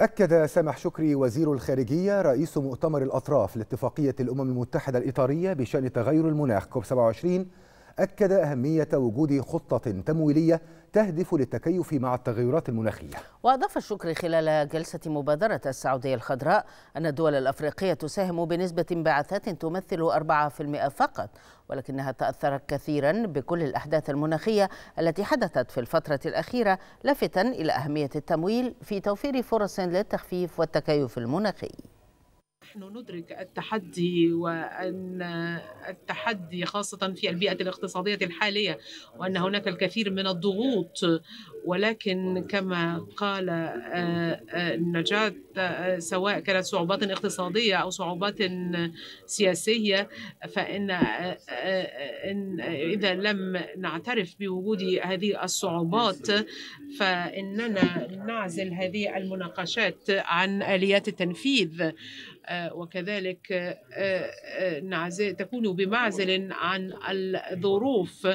أكد سامح شكري وزير الخارجية رئيس مؤتمر الأطراف لاتفاقية الأمم المتحدة الإطارية بشأن تغير المناخ كوب 27 أكد أهمية وجود خطة تمويلية تهدف للتكيف مع التغيرات المناخية. وأضاف الشكر خلال جلسة مبادرة السعودية الخضراء أن الدول الأفريقية تساهم بنسبة انبعاثات تمثل 4% فقط ولكنها تأثرت كثيرا بكل الأحداث المناخية التي حدثت في الفترة الأخيرة لافتا إلى أهمية التمويل في توفير فرص للتخفيف والتكيف المناخي. نحن ندرك التحدي وأن التحدي خاصة في البيئة الاقتصادية الحالية وأن هناك الكثير من الضغوط ولكن كما قال النجاة سواء كانت صعوبات اقتصادية أو صعوبات سياسية فإن إذا لم نعترف بوجود هذه الصعوبات فإننا نعزل هذه المناقشات عن آليات التنفيذ. وكذلك تكون بمعزل عن الظروف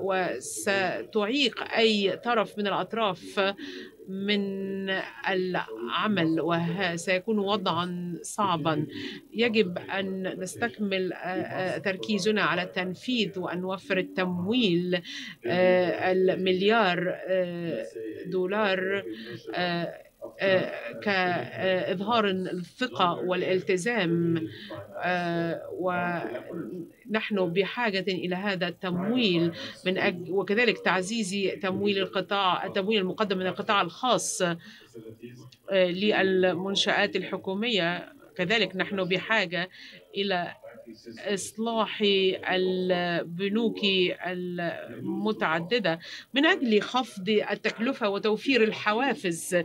وستعيق أي طرف من الأطراف من العمل وسيكون وضعا صعبا. يجب أن نستكمل تركيزنا على التنفيذ وأن نوفر التمويل المليار دولار كإظهار الثقة والالتزام ونحن بحاجة إلى هذا التمويل من أجل وكذلك تعزيز تمويل القطاع التمويل المقدم من القطاع الخاص للمنشآت الحكومية. كذلك نحن بحاجة إلى إصلاح البنوك المتعددة من أجل خفض التكلفة وتوفير الحوافز